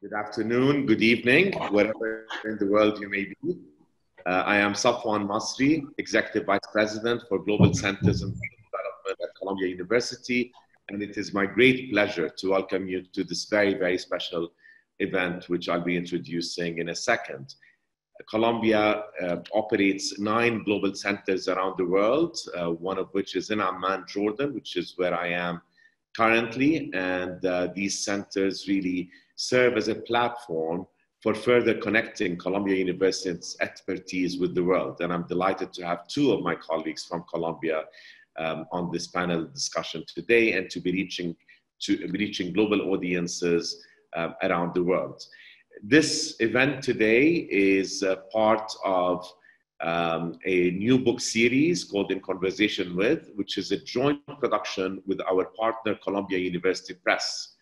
Good afternoon, good evening, wherever in the world you may be. Uh, I am Safwan Masri, Executive Vice President for Global Centers and Development at Columbia University, and it is my great pleasure to welcome you to this very, very special event, which I'll be introducing in a second. Columbia uh, operates nine global centers around the world, uh, one of which is in Amman, Jordan, which is where I am currently, and uh, these centers really serve as a platform for further connecting Columbia University's expertise with the world. And I'm delighted to have two of my colleagues from Columbia um, on this panel discussion today and to be reaching, to reaching global audiences um, around the world. This event today is part of um, a new book series called In Conversation With, which is a joint production with our partner, Columbia University Press.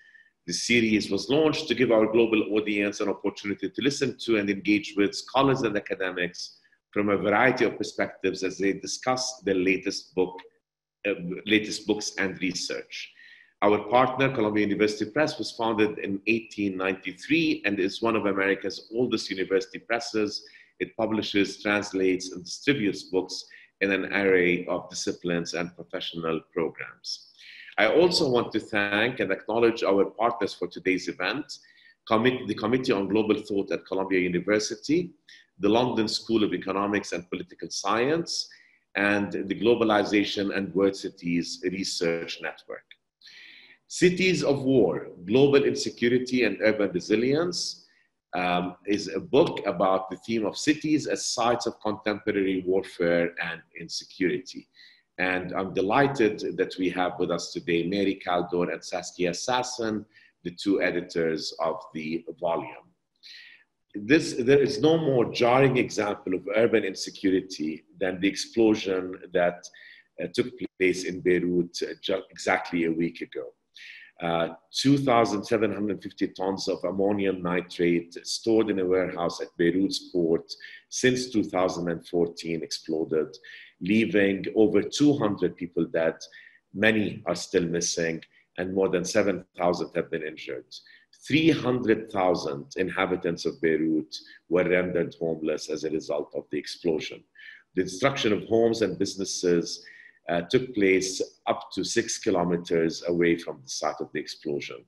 The series was launched to give our global audience an opportunity to listen to and engage with scholars and academics from a variety of perspectives as they discuss their latest book, uh, latest books and research. Our partner, Columbia University Press, was founded in 1893 and is one of America's oldest university presses. It publishes, translates, and distributes books in an array of disciplines and professional programs. I also want to thank and acknowledge our partners for today's event, the Committee on Global Thought at Columbia University, the London School of Economics and Political Science, and the Globalization and World Cities Research Network. Cities of War, Global Insecurity and Urban Resilience um, is a book about the theme of cities as sites of contemporary warfare and insecurity. And I'm delighted that we have with us today Mary Kaldor and Saskia Sassen, the two editors of the volume. This, there is no more jarring example of urban insecurity than the explosion that uh, took place in Beirut uh, exactly a week ago. Uh, 2,750 tons of ammonium nitrate stored in a warehouse at Beirut's port since 2014 exploded leaving over 200 people dead. Many are still missing, and more than 7,000 have been injured. 300,000 inhabitants of Beirut were rendered homeless as a result of the explosion. The destruction of homes and businesses uh, took place up to six kilometers away from the site of the explosion.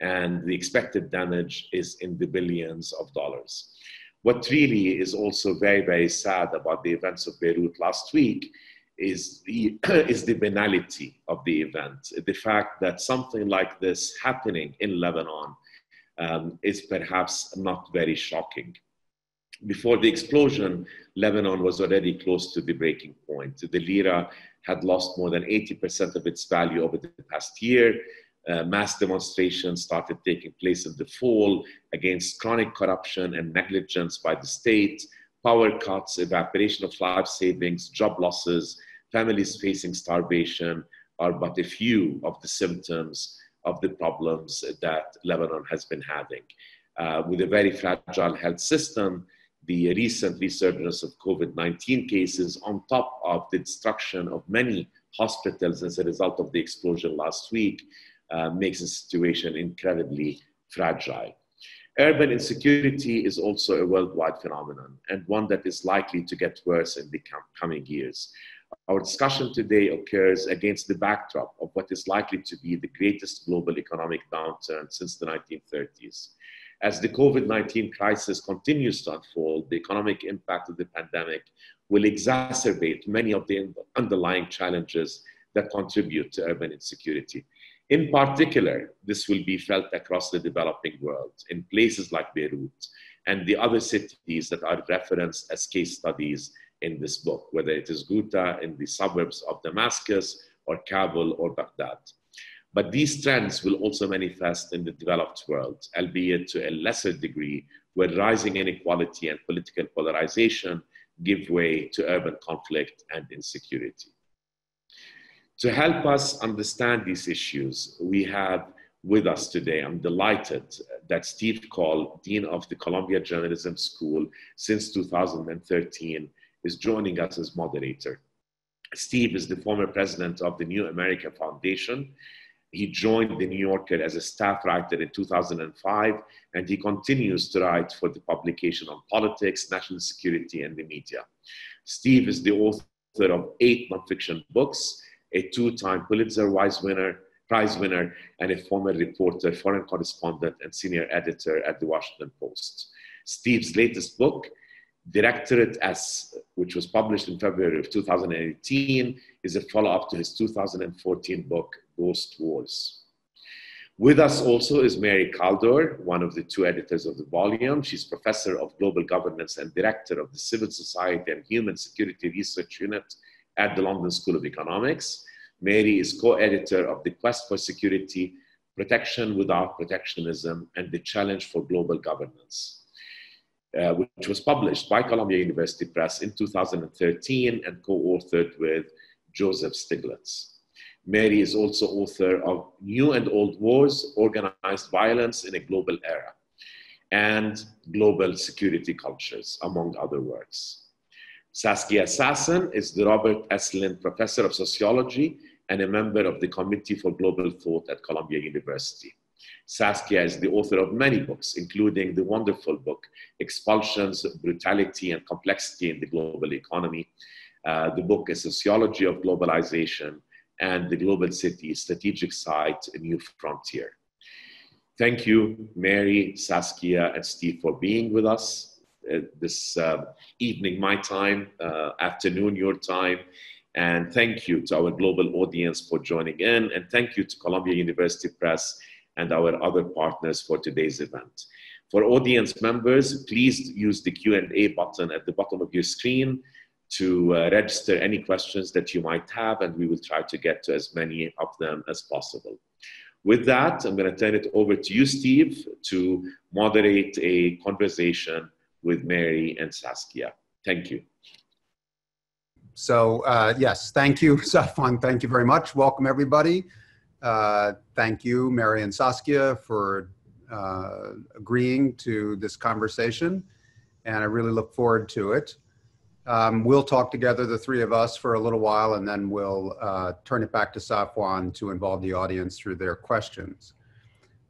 And the expected damage is in the billions of dollars. What really is also very, very sad about the events of Beirut last week is the, is the banality of the event. The fact that something like this happening in Lebanon um, is perhaps not very shocking. Before the explosion, Lebanon was already close to the breaking point. The lira had lost more than 80% of its value over the past year uh, mass demonstrations started taking place in the fall against chronic corruption and negligence by the state, power cuts, evaporation of life savings, job losses, families facing starvation are but a few of the symptoms of the problems that Lebanon has been having. Uh, with a very fragile health system, the recent resurgence of COVID 19 cases, on top of the destruction of many hospitals as a result of the explosion last week, uh, makes the situation incredibly fragile. Urban insecurity is also a worldwide phenomenon and one that is likely to get worse in the coming years. Our discussion today occurs against the backdrop of what is likely to be the greatest global economic downturn since the 1930s. As the COVID 19 crisis continues to unfold, the economic impact of the pandemic will exacerbate many of the underlying challenges that contribute to urban insecurity. In particular, this will be felt across the developing world in places like Beirut and the other cities that are referenced as case studies in this book, whether it is Ghouta in the suburbs of Damascus or Kabul or Baghdad. But these trends will also manifest in the developed world, albeit to a lesser degree, where rising inequality and political polarization give way to urban conflict and insecurity. To help us understand these issues, we have with us today, I'm delighted that Steve Coll, Dean of the Columbia Journalism School since 2013, is joining us as moderator. Steve is the former president of the New America Foundation He joined The New Yorker as a staff writer in 2005, and he continues to write for the publication on politics, national security, and the media. Steve is the author of eight nonfiction books, a two time Pulitzer Prize winner, Prize winner, and a former reporter, foreign correspondent, and senior editor at the Washington Post. Steve's latest book, Directorate S, which was published in February of 2018, is a follow up to his 2014 book, Ghost Wars. With us also is Mary Kaldor, one of the two editors of the volume. She's professor of global governance and director of the Civil Society and Human Security Research Unit at the London School of Economics. Mary is co editor of The Quest for Security Protection Without Protectionism and The Challenge for Global Governance, uh, which was published by Columbia University Press in 2013 and co authored with Joseph Stiglitz. Mary is also author of New and Old Wars Organized Violence in a Global Era and Global Security Cultures, among other works. Saskia Sassen is the Robert S. Lynd Professor of Sociology and a member of the Committee for Global Thought at Columbia University. Saskia is the author of many books, including the wonderful book Expulsions, Brutality, and Complexity in the Global Economy. Uh, the book is Sociology of Globalization and the Global City Strategic Site, A New Frontier. Thank you, Mary, Saskia, and Steve, for being with us this uh, evening, my time, uh, afternoon, your time. And thank you to our global audience for joining in. And thank you to Columbia University Press and our other partners for today's event. For audience members, please use the Q&A button at the bottom of your screen to uh, register any questions that you might have, and we will try to get to as many of them as possible. With that, I'm going to turn it over to you, Steve, to moderate a conversation with Mary and Saskia. Thank you. So, uh, yes, thank you, Safwan. Thank you very much. Welcome, everybody. Uh, thank you, Mary and Saskia, for uh, agreeing to this conversation, and I really look forward to it. Um, we'll talk together, the three of us, for a little while, and then we'll uh, turn it back to Safwan to involve the audience through their questions.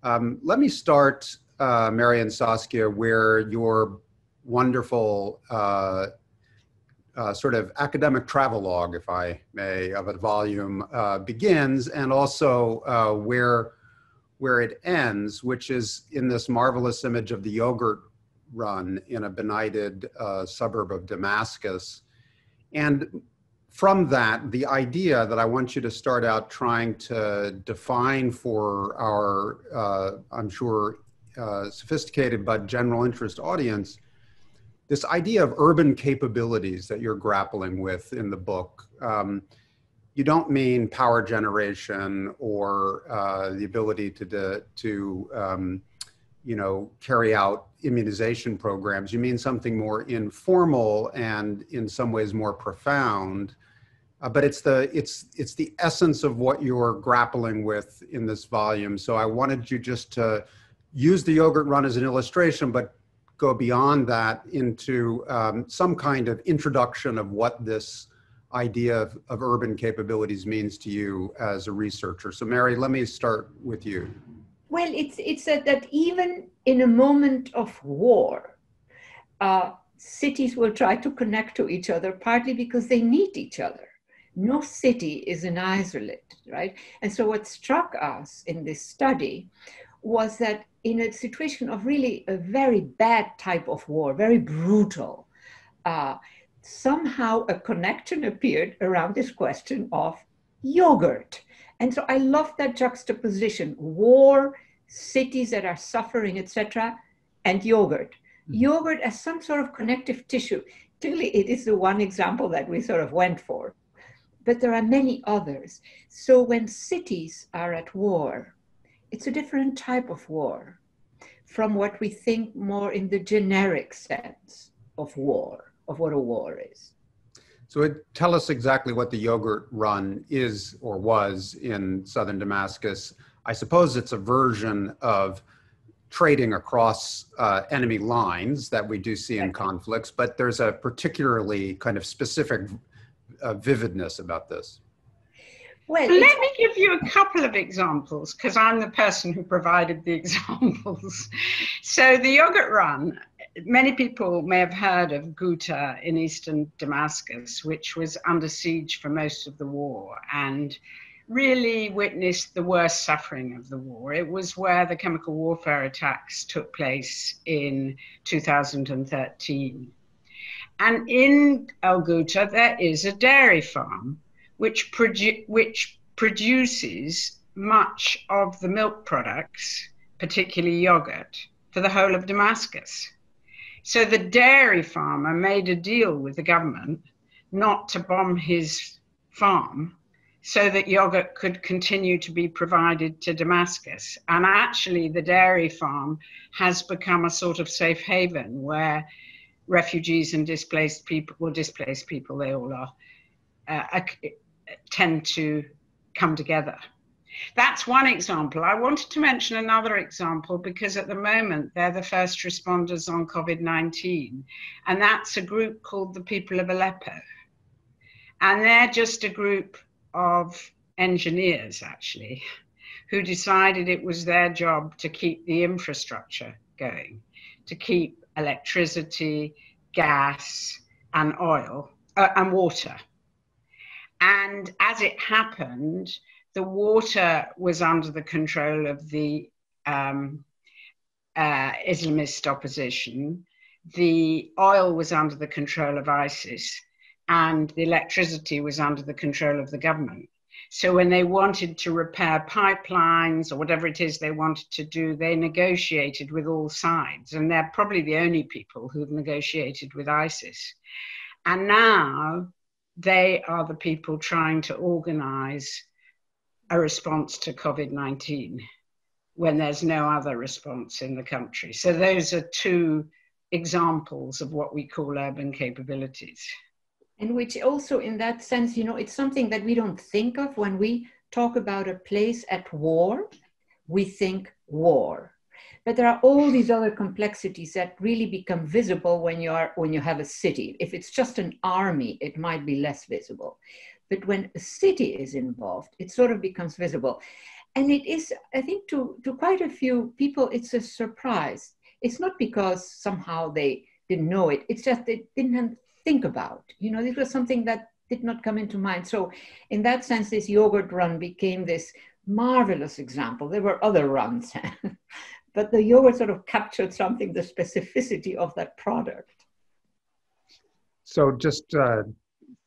Um, let me start, uh, Mary and Saskia, where your wonderful uh, uh, sort of academic travelogue, if I may, of a volume uh, begins, and also uh, where where it ends, which is in this marvelous image of the yogurt run in a benighted uh, suburb of Damascus, and from that, the idea that I want you to start out trying to define for our, uh, I'm sure, uh, sophisticated but general interest audience this idea of urban capabilities that you're grappling with in the book. Um, you don't mean power generation or uh, the ability to, to um, you know, carry out immunization programs. You mean something more informal and in some ways more profound. Uh, but it's the it's it's the essence of what you're grappling with in this volume. So I wanted you just to use the yogurt run as an illustration, but go beyond that into um, some kind of introduction of what this idea of, of urban capabilities means to you as a researcher. So Mary, let me start with you. Well, it's, it's that, that even in a moment of war, uh, cities will try to connect to each other, partly because they need each other. No city is an isolate, right? And so what struck us in this study was that in a situation of really a very bad type of war, very brutal, uh, somehow a connection appeared around this question of yogurt. And so I love that juxtaposition war, cities that are suffering, etc., and yogurt. Mm-hmm. Yogurt as some sort of connective tissue. Clearly, it is the one example that we sort of went for. But there are many others. So when cities are at war, it's a different type of war from what we think more in the generic sense of war, of what a war is. So it, tell us exactly what the yogurt run is or was in southern Damascus. I suppose it's a version of trading across uh, enemy lines that we do see in conflicts, but there's a particularly kind of specific uh, vividness about this. Well, let me give you a couple of examples because I'm the person who provided the examples. so the yogurt run, many people may have heard of Ghouta in eastern Damascus, which was under siege for most of the war and really witnessed the worst suffering of the war. It was where the chemical warfare attacks took place in 2013. And in El Ghouta, there is a dairy farm which, produ- which produces much of the milk products, particularly yogurt, for the whole of Damascus. So the dairy farmer made a deal with the government not to bomb his farm so that yogurt could continue to be provided to Damascus. And actually, the dairy farm has become a sort of safe haven where refugees and displaced people, well, displaced people, they all are, uh, tend to come together. That's one example. I wanted to mention another example because at the moment they're the first responders on COVID 19, and that's a group called the People of Aleppo. And they're just a group of engineers, actually, who decided it was their job to keep the infrastructure going, to keep electricity, gas, and oil uh, and water and as it happened, the water was under the control of the um, uh, Islamist opposition, the oil was under the control of ISIS, and the electricity was under the control of the government. So when they wanted to repair pipelines or whatever it is they wanted to do, they negotiated with all sides. And they're probably the only people who've negotiated with ISIS. And now they are the people trying to organize a response to COVID 19 when there's no other response in the country. So, those are two examples of what we call urban capabilities. And which also, in that sense, you know, it's something that we don't think of when we talk about a place at war. We think war. But there are all these other complexities that really become visible when you are when you have a city. If it's just an army, it might be less visible. But when a city is involved, it sort of becomes visible. And it is, I think, to, to quite a few people, it's a surprise. It's not because somehow they didn't know it, it's just they didn't think about. You know, this was something that did not come into mind. So, in that sense, this yogurt run became this marvelous example. There were other runs, but the yogurt sort of captured something, the specificity of that product. So just uh,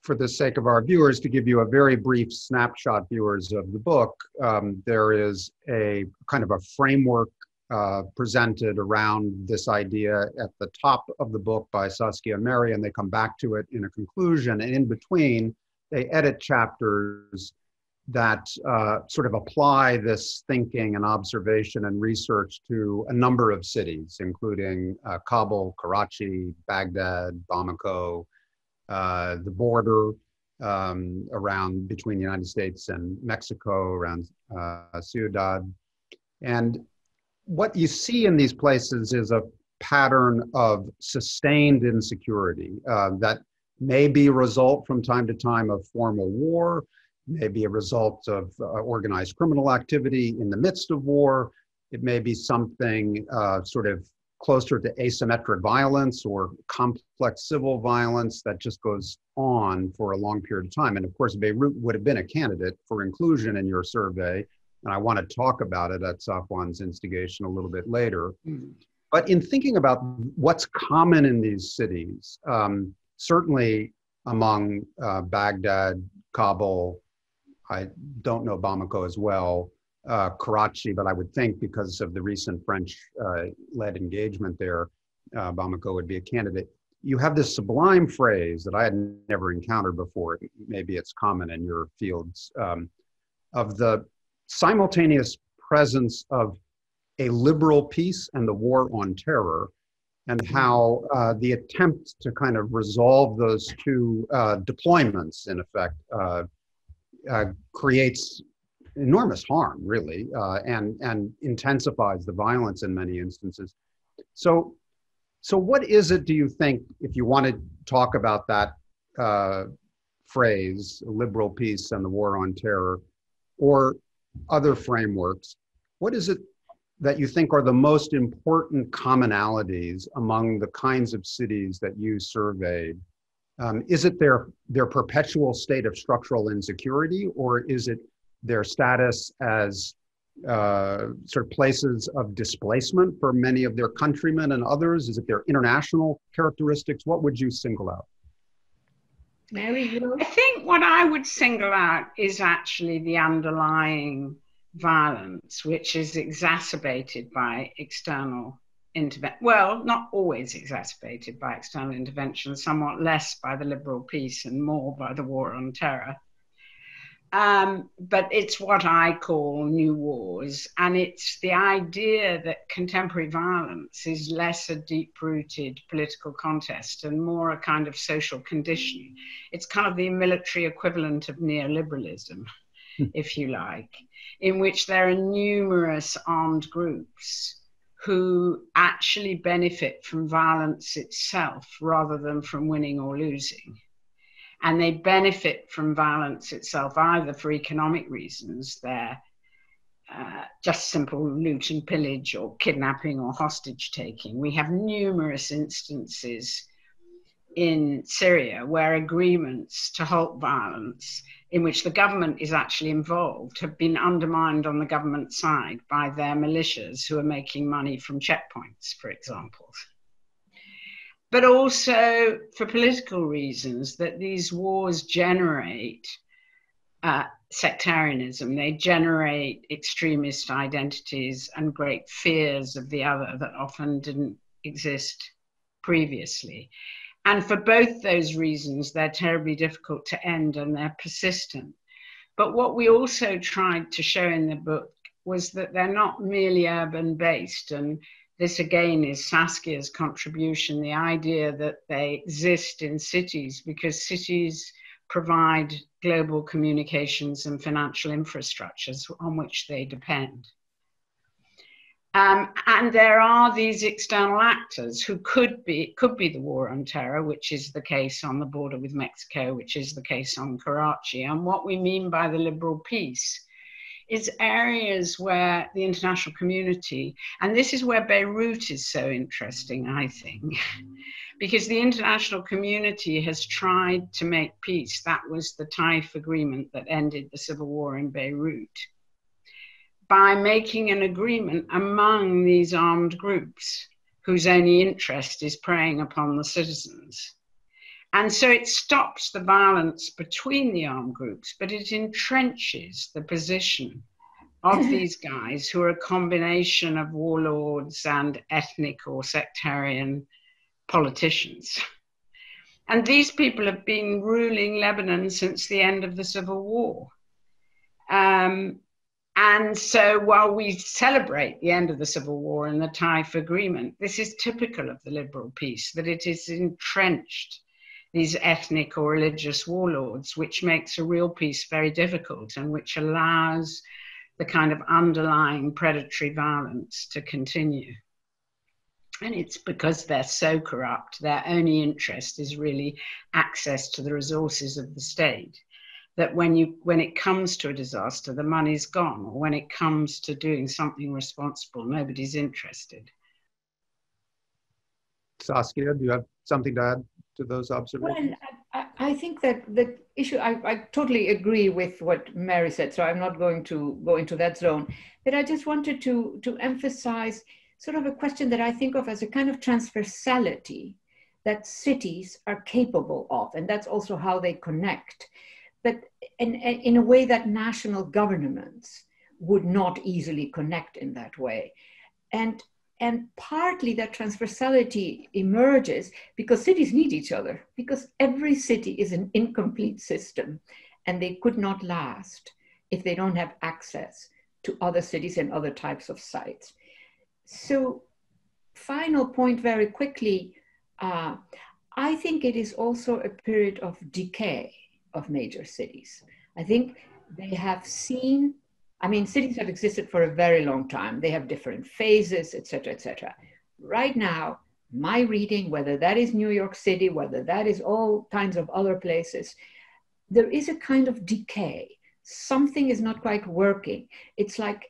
for the sake of our viewers, to give you a very brief snapshot, viewers of the book, um, there is a kind of a framework uh, presented around this idea at the top of the book by Saskia and Mary, and they come back to it in a conclusion. And in between, they edit chapters that uh, sort of apply this thinking and observation and research to a number of cities, including uh, Kabul, Karachi, Baghdad, Bamako, uh, the border um, around between the United States and Mexico, around uh, Ciudad. And what you see in these places is a pattern of sustained insecurity uh, that may be a result from time to time of formal war, may be a result of uh, organized criminal activity in the midst of war. It may be something uh, sort of closer to asymmetric violence or complex civil violence that just goes on for a long period of time. And of course, Beirut would have been a candidate for inclusion in your survey. And I want to talk about it at Safwan's instigation a little bit later. Mm-hmm. But in thinking about what's common in these cities, um, certainly among uh, Baghdad, Kabul, I don't know Bamako as well, uh, Karachi, but I would think because of the recent French-led uh, engagement there, uh, Bamako would be a candidate. You have this sublime phrase that I had never encountered before. Maybe it's common in your fields um, of the simultaneous presence of a liberal peace and the war on terror, and how uh, the attempt to kind of resolve those two uh, deployments, in effect, uh, creates enormous harm, really, uh, and and intensifies the violence in many instances. So, so what is it? Do you think, if you want to talk about that uh, phrase, liberal peace and the war on terror, or other frameworks, what is it that you think are the most important commonalities among the kinds of cities that you surveyed? Um, is it their, their perpetual state of structural insecurity, or is it their status as uh, sort of places of displacement for many of their countrymen and others? Is it their international characteristics? What would you single out? Mary. I think what I would single out is actually the underlying violence, which is exacerbated by external intervention. Well, not always exacerbated by external intervention, somewhat less by the liberal peace and more by the war on terror. Um, but it's what I call new wars. And it's the idea that contemporary violence is less a deep rooted political contest and more a kind of social condition. It's kind of the military equivalent of neoliberalism, hmm. if you like, in which there are numerous armed groups who actually benefit from violence itself rather than from winning or losing and they benefit from violence itself either for economic reasons, they're uh, just simple loot and pillage or kidnapping or hostage taking. We have numerous instances in Syria where agreements to halt violence, in which the government is actually involved, have been undermined on the government side by their militias who are making money from checkpoints, for example but also for political reasons that these wars generate uh, sectarianism, they generate extremist identities and great fears of the other that often didn't exist previously. And for both those reasons, they're terribly difficult to end and they're persistent. But what we also tried to show in the book was that they're not merely urban based and this again is Saskia's contribution the idea that they exist in cities because cities provide global communications and financial infrastructures on which they depend. Um, and there are these external actors who could be it could be the war on terror, which is the case on the border with Mexico, which is the case on Karachi. And what we mean by the liberal peace is areas where the international community, and this is where Beirut is so interesting, I think, because the international community has tried to make peace. That was the Taif agreement that ended the civil war in Beirut. By making an agreement among these armed groups whose only interest is preying upon the citizens. And so it stops the violence between the armed groups, but it entrenches the position of these guys who are a combination of warlords and ethnic or sectarian politicians. And these people have been ruling Lebanon since the end of the Civil War. Um, and so while we celebrate the end of the Civil War and the Taif Agreement, this is typical of the liberal peace, that it is entrenched these ethnic or religious warlords, which makes a real peace very difficult and which allows the kind of underlying predatory violence to continue. And it's because they're so corrupt, their only interest is really access to the resources of the state. That when you when it comes to a disaster, the money's gone, or when it comes to doing something responsible, nobody's interested. Saskia, do you have something to add? to those observations? Well, I, I think that the issue, I, I totally agree with what Mary said, so I'm not going to go into that zone. But I just wanted to, to emphasize sort of a question that I think of as a kind of transversality that cities are capable of, and that's also how they connect. But in, in a way that national governments would not easily connect in that way. And and partly that transversality emerges because cities need each other, because every city is an incomplete system and they could not last if they don't have access to other cities and other types of sites. So, final point very quickly uh, I think it is also a period of decay of major cities. I think they have seen I mean, cities have existed for a very long time. They have different phases, et cetera, et cetera. Right now, my reading, whether that is New York City, whether that is all kinds of other places, there is a kind of decay. something is not quite working. It's like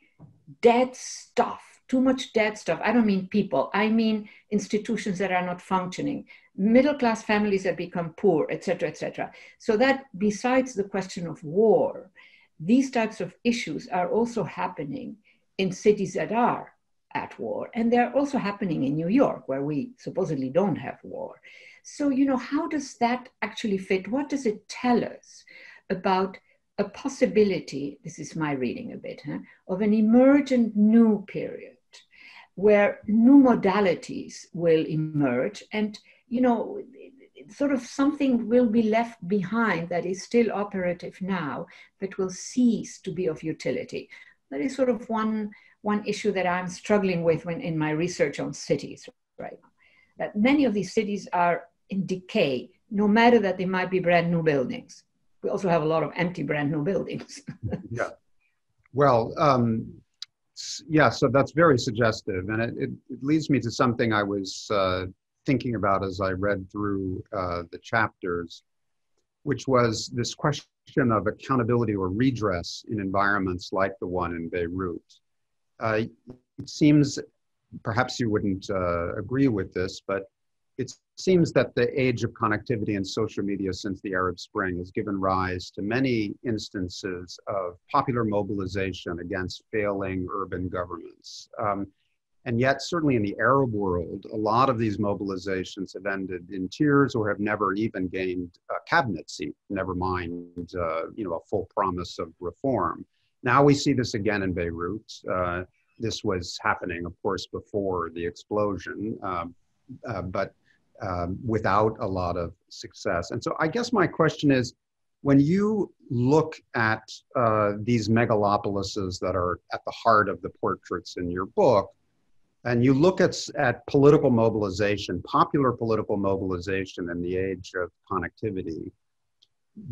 dead stuff, too much dead stuff. I don't mean people, I mean institutions that are not functioning, middle class families that become poor, etc., etc. So that besides the question of war, these types of issues are also happening in cities that are at war. And they're also happening in New York, where we supposedly don't have war. So, you know, how does that actually fit? What does it tell us about a possibility, this is my reading a bit, huh, of an emergent new period where new modalities will emerge and, you know, sort of something will be left behind that is still operative now, but will cease to be of utility. That is sort of one, one issue that I'm struggling with when in my research on cities right now. That many of these cities are in decay, no matter that they might be brand new buildings. We also have a lot of empty brand new buildings. yeah. Well, um, yeah, so that's very suggestive. And it, it, it, leads me to something I was uh, thinking about as I read through uh, the chapters, which was this question of accountability or redress in environments like the one in Beirut. Uh, it seems, perhaps you wouldn't uh, agree with this, but it seems that the age of connectivity and social media since the Arab Spring has given rise to many instances of popular mobilization against failing urban governments. Um, and yet, certainly in the Arab world, a lot of these mobilizations have ended in tears or have never even gained a cabinet seat, never mind, uh, you know, a full promise of reform. Now we see this again in Beirut. Uh, this was happening, of course, before the explosion, um, uh, but um, without a lot of success. And so I guess my question is, when you look at uh, these megalopolises that are at the heart of the portraits in your book, and you look at, at political mobilization, popular political mobilization in the age of connectivity,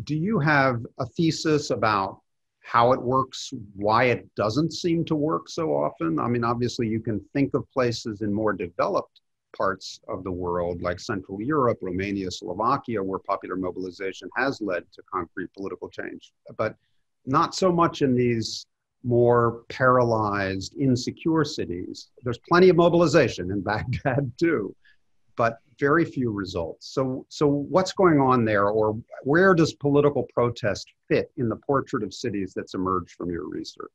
do you have a thesis about how it works, why it doesn't seem to work so often? I mean, obviously, you can think of places in more developed parts of the world, like Central Europe, Romania, Slovakia, where popular mobilization has led to concrete political change, but not so much in these more paralyzed, insecure cities. There's plenty of mobilization in Baghdad too, but very few results. So, so what's going on there, or where does political protest fit in the portrait of cities that's emerged from your research?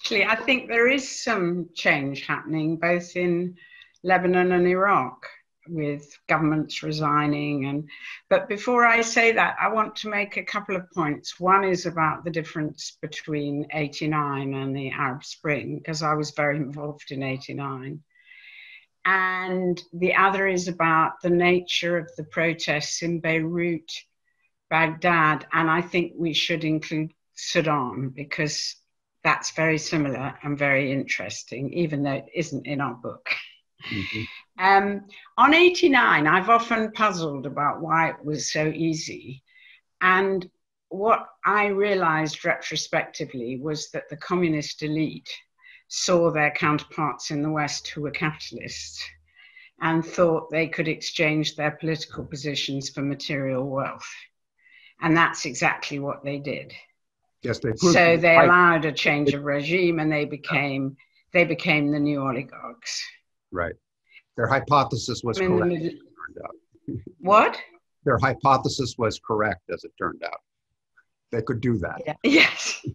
Actually, I think there is some change happening both in Lebanon and Iraq with governments resigning and but before i say that i want to make a couple of points. One is about the difference between 89 and the arab spring because i was very involved in 89 and the other is about the nature of the protests in beirut baghdad and i think we should include sudan because that's very similar and very interesting even though it isn't in our book Mm-hmm. Um, on 89, I've often puzzled about why it was so easy. And what I realized retrospectively was that the communist elite saw their counterparts in the West who were capitalists and thought they could exchange their political positions for material wealth. And that's exactly what they did. Yes, they so they allowed a change of regime and they became they became the new oligarchs. Right. Their hypothesis was correct. As it turned out. What? Their hypothesis was correct, as it turned out. They could do that. Yeah. Yes.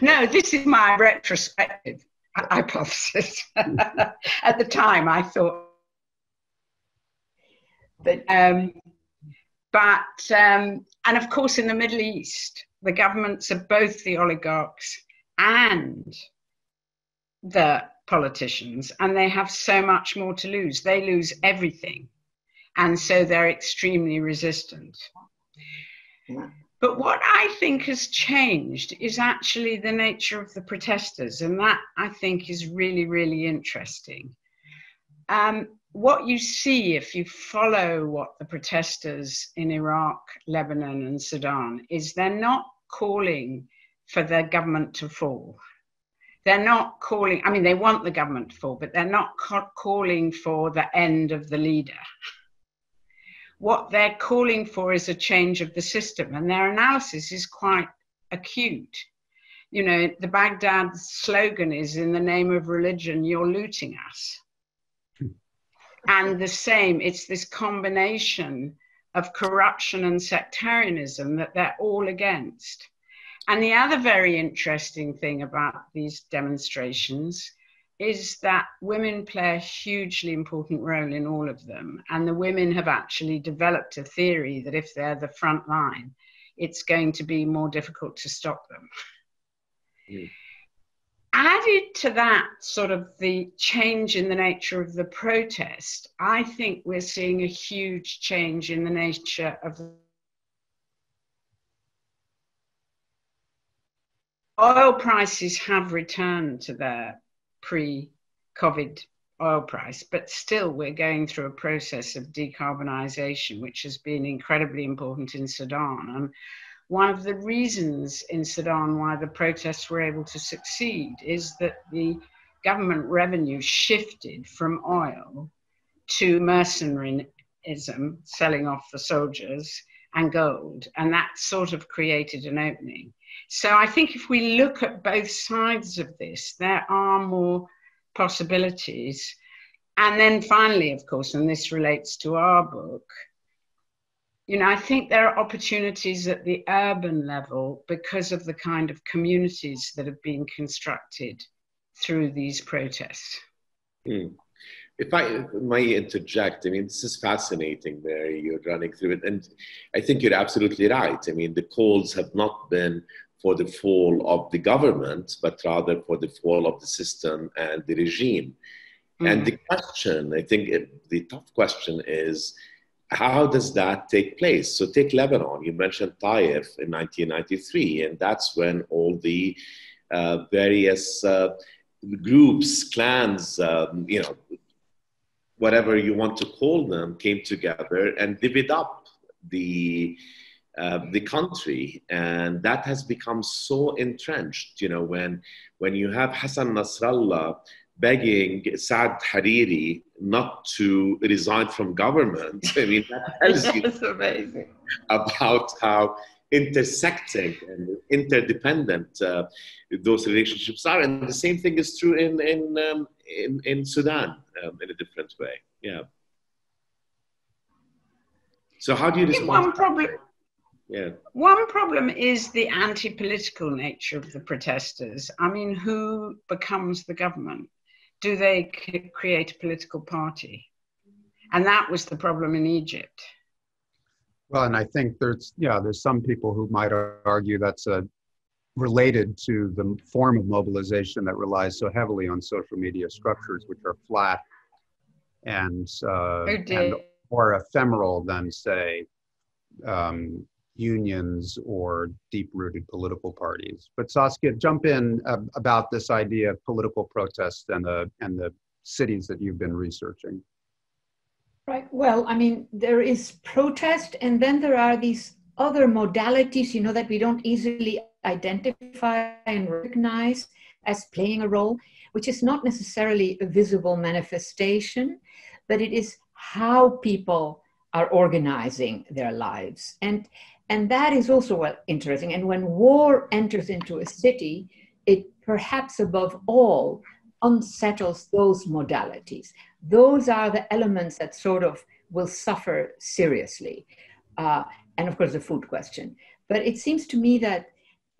no, this is my retrospective hypothesis. At the time, I thought. But, um, but um, and of course, in the Middle East, the governments of both the oligarchs and the politicians and they have so much more to lose. They lose everything. And so they're extremely resistant. But what I think has changed is actually the nature of the protesters. And that I think is really, really interesting. Um, what you see if you follow what the protesters in Iraq, Lebanon, and Sudan is they're not calling for their government to fall they're not calling, I mean, they want the government to fall, but they're not ca- calling for the end of the leader. What they're calling for is a change of the system, and their analysis is quite acute. You know, the Baghdad slogan is in the name of religion, you're looting us. Hmm. And the same, it's this combination of corruption and sectarianism that they're all against. And the other very interesting thing about these demonstrations is that women play a hugely important role in all of them. And the women have actually developed a theory that if they're the front line, it's going to be more difficult to stop them. Mm. Added to that, sort of the change in the nature of the protest, I think we're seeing a huge change in the nature of oil prices have returned to their pre COVID oil price, but still we're going through a process of decarbonisation, which has been incredibly important in Sudan. And one of the reasons in Sudan why the protests were able to succeed is that the government revenue shifted from oil to mercenaryism, selling off the soldiers, and gold. And that sort of created an opening. So I think if we look at both sides of this, there are more possibilities. And then finally, of course, and this relates to our book, you know, I think there are opportunities at the urban level because of the kind of communities that have been constructed through these protests. Mm. If I may interject, I mean, this is fascinating, Mary, you're running through it. And I think you're absolutely right. I mean, the calls have not been for the fall of the government, but rather for the fall of the system and the regime. Mm-hmm. And the question, I think it, the tough question is, how does that take place? So take Lebanon. You mentioned Taif in 1993, and that's when all the uh, various uh, groups, clans, um, you know, whatever you want to call them, came together and divvied up the uh, the country, and that has become so entrenched. You know, when when you have Hassan Nasrallah begging Saad Hariri not to resign from government, I mean that tells you amazing. about how intersecting and interdependent uh, those relationships are, and the same thing is true in in um, in, in, Sudan um, in a different way. Yeah. So how do you respond? One problem yeah. One problem is the anti political nature of the protesters. I mean, who becomes the government? Do they c- create a political party? And that was the problem in Egypt. Well, and I think there's, yeah, there's some people who might argue that's a, related to the form of mobilization that relies so heavily on social media structures, which are flat and, uh, and more ephemeral than, say, um, unions or deep rooted political parties. But Saskia, jump in uh, about this idea of political protest and the, and the cities that you've been researching. Right. Well, I mean, there is protest, and then there are these other modalities, you know, that we don't easily identify and recognize as playing a role, which is not necessarily a visible manifestation, but it is how people are organizing their lives. And and that is also well, interesting. And when war enters into a city, it perhaps above all unsettles those modalities. Those are the elements that sort of will suffer seriously. Uh, and of course, the food question. But it seems to me that,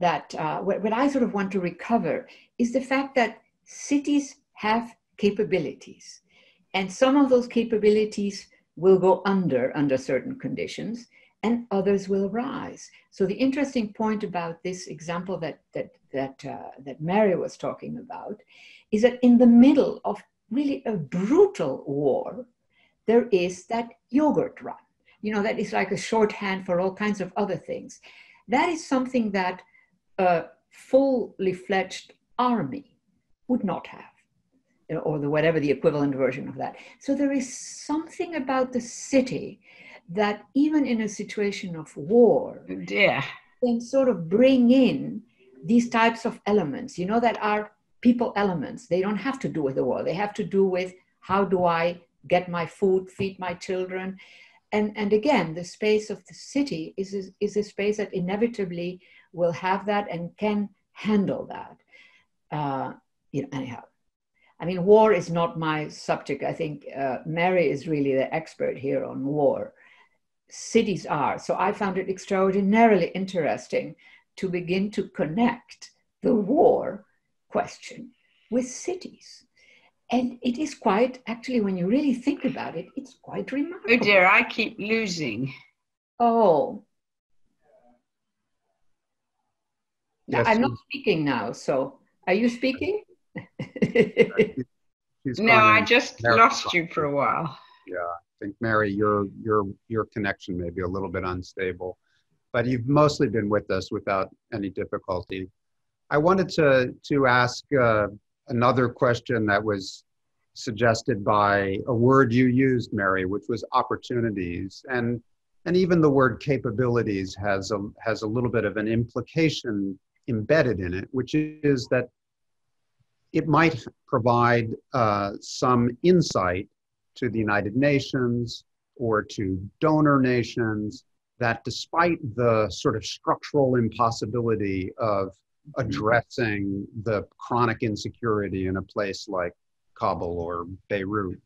that uh, what, what I sort of want to recover is the fact that cities have capabilities. And some of those capabilities will go under under certain conditions and others will arise. So the interesting point about this example that that that uh, that Mary was talking about is that in the middle of really a brutal war, there is that yogurt run. You know that is like a shorthand for all kinds of other things. That is something that a fully fledged army would not have or the whatever the equivalent version of that. So there is something about the city that even in a situation of war, yeah. can sort of bring in these types of elements, you know, that are people elements. They don't have to do with the war. They have to do with how do I get my food, feed my children. And, and again, the space of the city is, is, is a space that inevitably will have that and can handle that. Uh, you know, anyhow. I mean, war is not my subject. I think uh, Mary is really the expert here on war. Cities are. So I found it extraordinarily interesting to begin to connect the war question with cities. And it is quite, actually, when you really think about it, it's quite remarkable. Oh dear, I keep losing. Oh. Yes, I'm not speaking now, so are you speaking? No, I just Mary- lost you for a while. Yeah, I think Mary, your your your connection may be a little bit unstable, but you've mostly been with us without any difficulty. I wanted to to ask uh, another question that was suggested by a word you used, Mary, which was opportunities, and and even the word capabilities has a has a little bit of an implication embedded in it, which is that it might provide uh, some insight to the United Nations or to donor nations that despite the sort of structural impossibility of addressing the chronic insecurity in a place like Kabul or Beirut,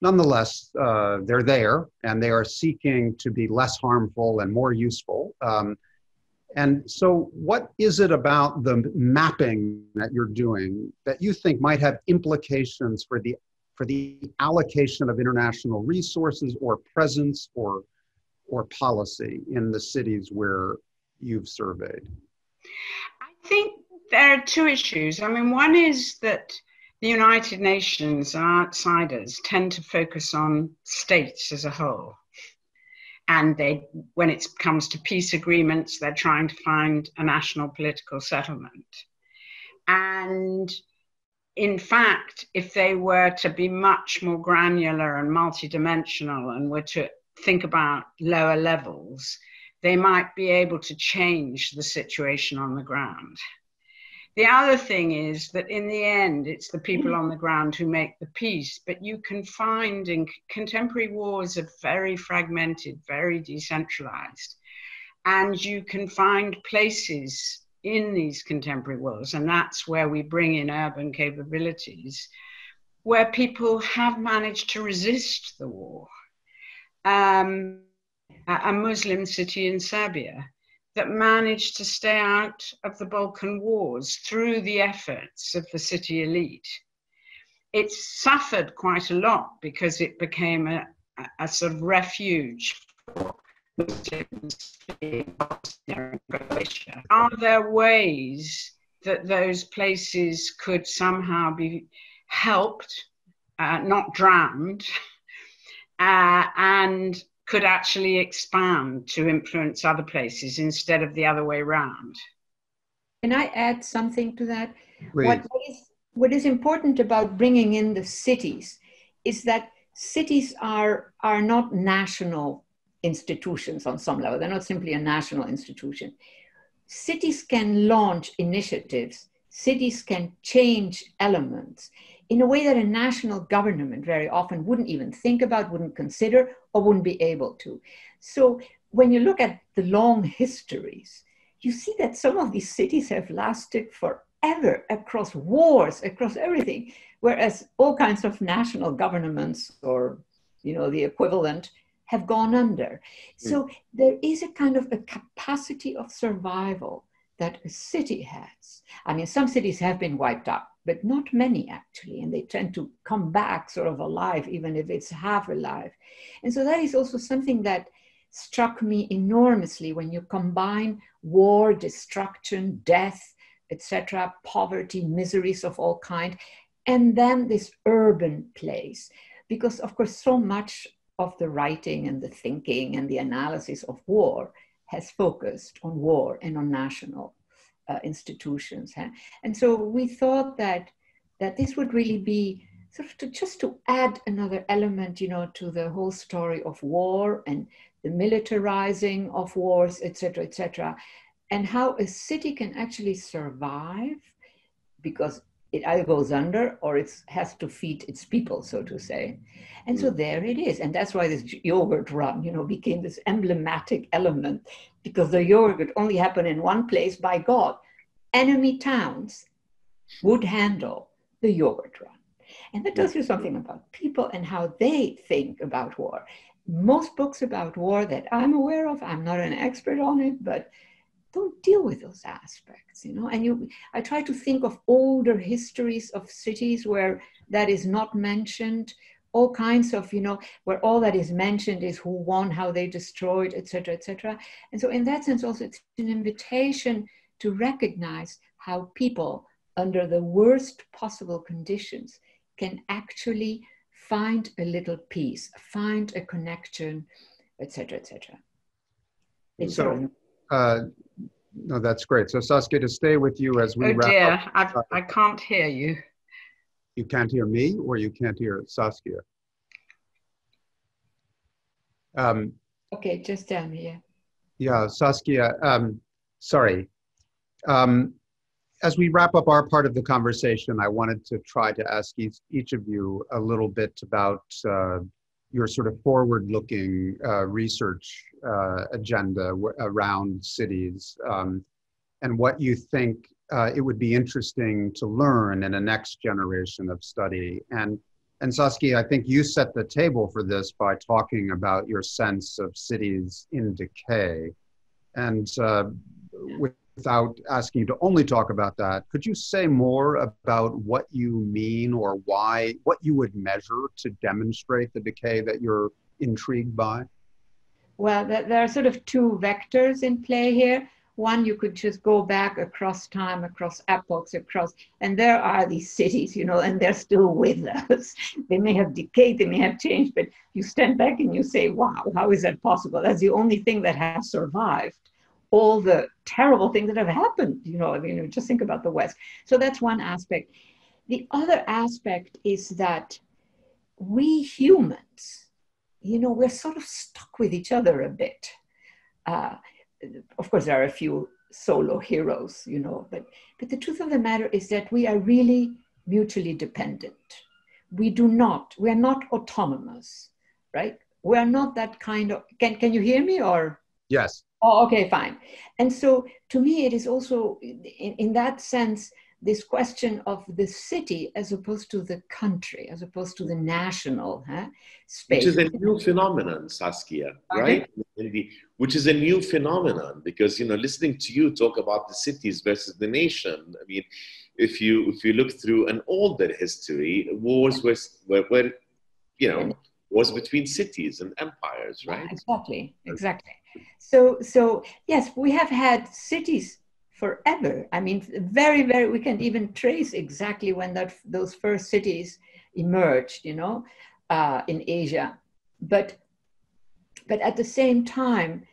nonetheless, uh, they're there and they are seeking to be less harmful and more useful. Um, and so, what is it about the mapping that you're doing that you think might have implications for the for the allocation of international resources or presence or or policy in the cities where you've surveyed? I think there are two issues. I mean, one is that the United Nations outsiders tend to focus on states as a whole. And they, when it comes to peace agreements, they're trying to find a national political settlement. And in fact, if they were to be much more granular and multidimensional and were to think about lower levels, they might be able to change the situation on the ground. The other thing is that in the end, it's the people on the ground who make the peace. But you can find in contemporary wars are very fragmented, very decentralized. And you can find places in these contemporary wars, and that's where we bring in urban capabilities, where people have managed to resist the war. Um, a Muslim city in Serbia that managed to stay out of the Balkan Wars through the efforts of the city elite. It suffered quite a lot because it became a, a sort of refuge for Muslims in Bosnia and Croatia. Are there ways that those places could somehow be helped, uh, not drowned, uh, and could actually expand to influence other places instead of the other way around. Can I add something to that? What is, what is important about bringing in the cities is that cities are, are not national institutions on some level. They're not simply a national institution. Cities can launch initiatives, cities can change elements in a way that a national government very often wouldn't even think about, wouldn't consider, or wouldn't be able to. So when you look at the long histories, you see that some of these cities have lasted forever across wars, across everything, whereas all kinds of national governments or you know the equivalent have gone under. Hmm. So there is a kind of a capacity of survival that a city has. I mean, some cities have been wiped out, but not many actually, and they tend to come back sort of alive, even if it's half alive. And so that is also something that struck me enormously when you combine war, destruction, death, etc., poverty, miseries of all kind, and then this urban place. Because of course, so much of the writing and the thinking and the analysis of war has focused on war and on national uh, institutions. And so we thought that that this would really be sort of to, just to add another element, you know, to the whole story of war and the militarizing of wars, etc., etc., and how a city can actually survive because it either goes under or it has to feed its people, so to say. And so mm. there it is. And that's why this yogurt run, you know, became this emblematic element because the yogurt only happened in one place by God. Enemy towns would handle the yogurt run. And that tells you something about people and how they think about war. Most books about war that I'm aware of, I'm not an expert on it, but don't deal with those aspects, you know. And you, I try to think of older histories of cities where that is not mentioned, all kinds of, you know, where all that is mentioned is who won, how they destroyed, etc., etc. And so, in that sense, also it's an invitation to recognize how people, under the worst possible conditions, can actually find a little peace, find a connection, etc., etc. So, uh, no, that's great. So Saskia, to stay with you as we oh wrap dear, up, I, I can't hear you. You can't hear me, or you can't hear Saskia. Um, okay, just tell me. Yeah. Yeah, Saskia. Um, sorry. Um, as we wrap up our part of the conversation, I wanted to try to ask each, each of you a little bit about uh, your sort of forward-looking uh, research uh, agenda w- around cities um, and what you think uh, it would be interesting to learn in a next generation of study. And, and Saskia, I think you set the table for this by talking about your sense of cities in decay. And uh, with without asking you to only talk about that, could you say more about what you mean or why, what you would measure to demonstrate the decay that you're intrigued by? Well, there are sort of two vectors in play here. One, you could just go back across time, across epochs, across, and there are these cities, you know, and they're still with us. they may have decayed, they may have changed, but you stand back and you say, wow, how is that possible? That's the only thing that has survived all the terrible things that have happened. You know, I mean, just think about the West. So that's one aspect. The other aspect is that we humans, you know, we're sort of stuck with each other a bit. Uh, of course, there are a few solo heroes, you know, but, but the truth of the matter is that we are really mutually dependent. We do not, we are not autonomous, right? We are not that kind of, can, can you hear me or? Yes. Oh, okay, fine. And so to me, it is also, in, in that sense, this question of the city as opposed to the country, as opposed to the national huh, space. Which is a new phenomenon, Saskia, right? Okay. Which is a new phenomenon because, you know, listening to you talk about the cities versus the nation, I mean, if you if you look through an older history, wars were, were, were you know, wars between cities and empires, right? Exactly, exactly. So, so yes, we have had cities forever. I mean, very, very. We can even trace exactly when that those first cities emerged. You know, uh, in Asia, but but at the same time,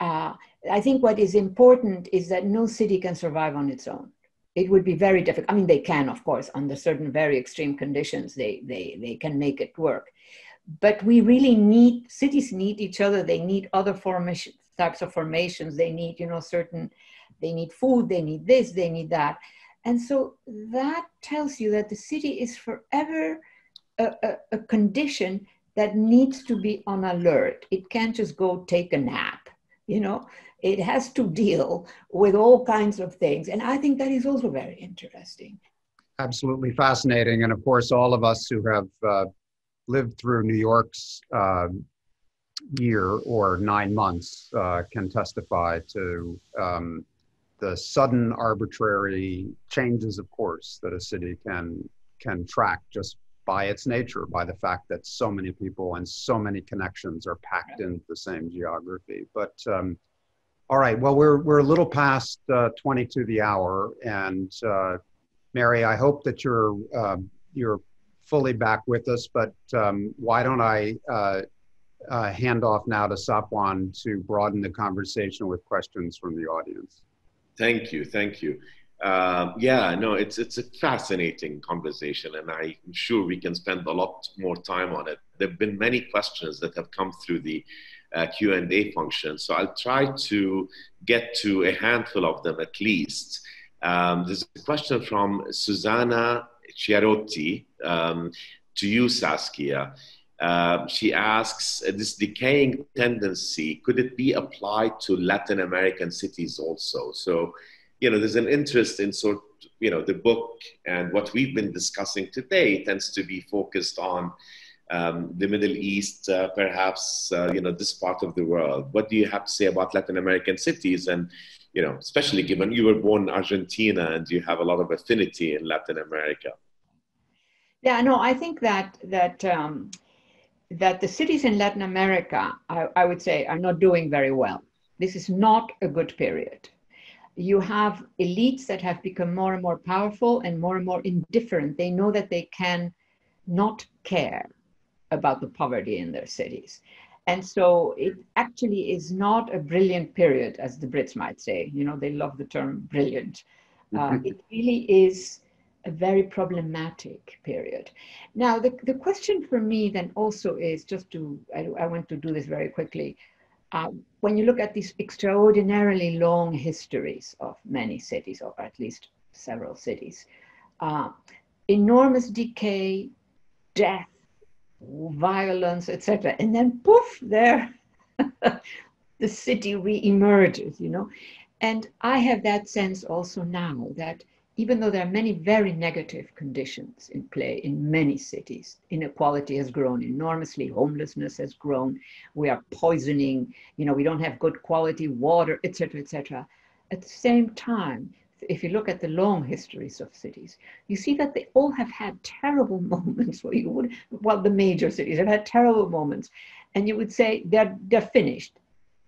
uh, I think what is important is that no city can survive on its own. It would be very difficult. I mean, they can, of course, under certain very extreme conditions, they they they can make it work but we really need cities need each other. They need other formation types of formations. They need you know certain they need food they need this they need that. And so that tells you that the city is forever a, a, a condition that needs to be on alert. It can't just go take a nap you know? It has to deal with all kinds of things. And i think that is also very interesting. Absolutely fascinating. And of course all of us who have uh, lived through New York's uh, year or nine months uh, can testify to um, the sudden arbitrary changes of course that a city can can track just by its nature by the fact that so many people and so many connections are packed into the same geography. But um, all right well we're we're a little past uh, 20 to the hour and uh, mary i hope that you're um, you're fully back with us, but um, why don't I uh, uh, hand off now to Safwan to broaden the conversation with questions from the audience. Thank you, thank you. Uh, yeah, no, it's it's a fascinating conversation, and I'm sure we can spend a lot more time on it. There've been many questions that have come through the uh, Q and A function, so I'll try to get to a handful of them at least. Um, there's a question from Susanna Chiarotti um, to you, Saskia. Uh, she asks, uh, this decaying tendency, could it be applied to Latin American cities also? So, you know, there's an interest in sort you know, the book and what we've been discussing today tends to be focused on um, the Middle East, uh, perhaps, uh, you know, this part of the world. What do you have to say about Latin American cities? And, you know, especially given you were born in Argentina and you have a lot of affinity in Latin America. Yeah, no, I think that, that, um, that the cities in Latin America, I, I would say, are not doing very well. This is not a good period you have elites that have become more and more powerful and more and more indifferent. They know that they can not care about the poverty in their cities. And so it actually is not a brilliant period, as the Brits might say. You know, they love the term brilliant. Uh, it really is a very problematic period. Now, the, the question for me then also is just to, I, I want to do this very quickly uh, when you look at these extraordinarily long histories of many cities, or at least several cities, uh, enormous decay, death, violence, etc., and then poof, there, the city re-emerges. You know, and I have that sense also now that even though there are many very negative conditions in play in many cities, inequality has grown enormously, homelessness has grown, we are poisoning, you know, we don't have good quality water, etc., etc. At the same time, if you look at the long histories of cities, you see that they all have had terrible moments where you would, well, the major cities have had terrible moments, and you would say they're, they're finished.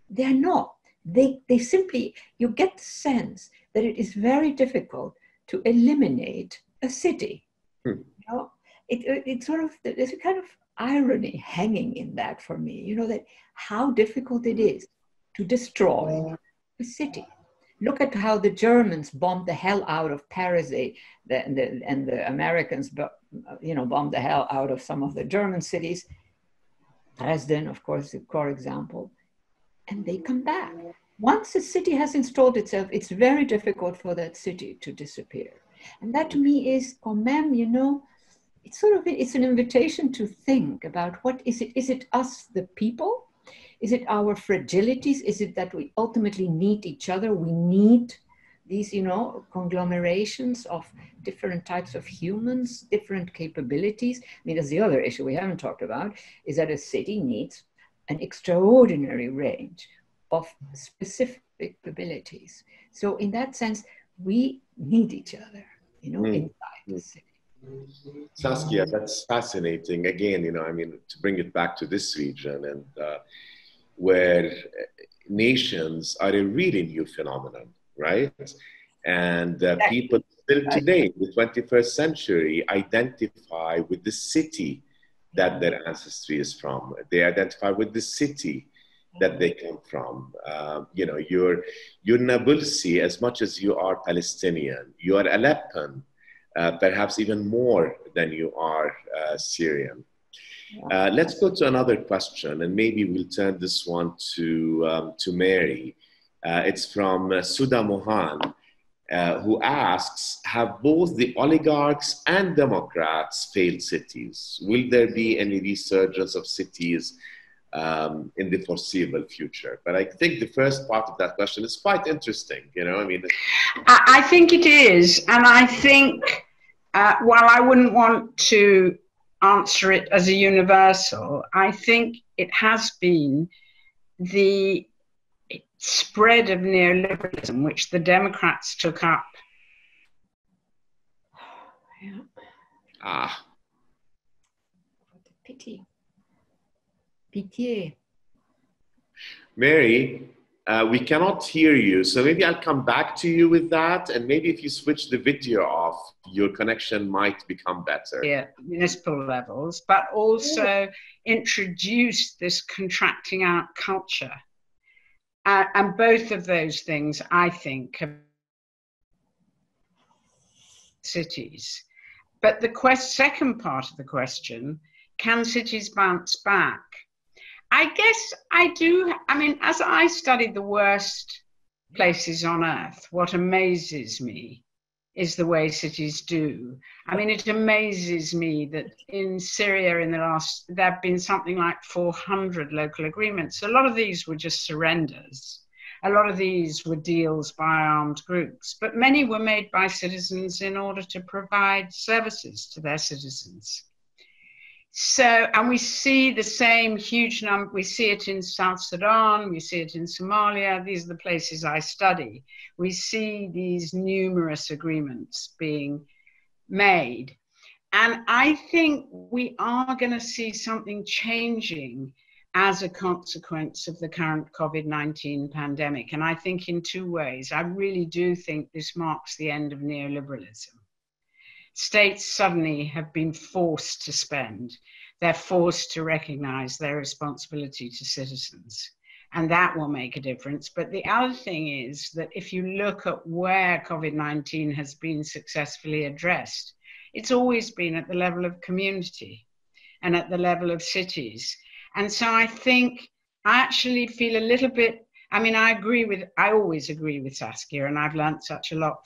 They're not. They, they simply, you get the sense that it is very difficult to eliminate a city. Hmm. You know, it, it, it sort of, there's a kind of irony hanging in that for me, you know, that how difficult it is to destroy a city. Look at how the Germans bombed the hell out of Paris, they, the, the, and the Americans, you know, bombed the hell out of some of the German cities. Dresden, of course, a core example. And they come back once a city has installed itself, it's very difficult for that city to disappear. And that to me is, oh, quand même, you know, it's sort of, it's an invitation to think about what is it? Is it us, the people? Is it our fragilities? Is it that we ultimately need each other? We need these, you know, conglomerations of different types of humans, different capabilities. I mean, that's the other issue we haven't talked about, is that a city needs an extraordinary range of specific abilities. So in that sense, we need each other, you know, mm. inside the city. Saskia, that's fascinating. Again, you know, I mean, to bring it back to this region and uh, where nations are a really new phenomenon, right? And uh, people still today, in the 21st century, identify with the city that their ancestry is from. They identify with the city that they come from. Uh, you know, you're you're Nabulsi as much as you are Palestinian. You are Aleppan, uh, perhaps even more than you are uh, Syrian. Uh, let's go to another question, and maybe we'll turn this one to um, to Mary. Uh, it's from uh, Mohan. who asks, have both the oligarchs and Democrats failed cities? Will there be any resurgence of cities um, in the foreseeable future. But I think the first part of that question is quite interesting. You know, I mean, I think it is, and I think uh, while I wouldn't want to answer it as a universal, I think it has been the spread of neoliberalism, which the Democrats took up. Yeah. Ah. What a pity. Pitié. Mary, uh, we cannot hear you, so maybe I'll come back to you with that, and maybe if you switch the video off, your connection might become better. Yeah, municipal levels, but also yeah. introduce this contracting out culture. Uh, and both of those things, I think, cities. But the quest, second part of the question can cities bounce back? I guess I do. I mean, as I studied the worst places on earth, what amazes me is the way cities do. I mean, it amazes me that in Syria, in the last, there have been something like 400 local agreements. A lot of these were just surrenders. A lot of these were deals by armed groups, but many were made by citizens in order to provide services to their citizens. So, and we see the same huge number, we see it in South Sudan, we see it in Somalia, these are the places I study. We see these numerous agreements being made. And I think we are going to see something changing as a consequence of the current COVID 19 pandemic. And I think in two ways. I really do think this marks the end of neoliberalism states suddenly have been forced to spend. They're forced to recognize their responsibility to citizens. And that will make a difference. But the other thing is that if you look at where COVID 19 has been successfully addressed, it's always been at the level of community and at the level of cities. And so I think I actually feel a little bit, I mean, I agree with, I always agree with Saskia, and I've learned such a lot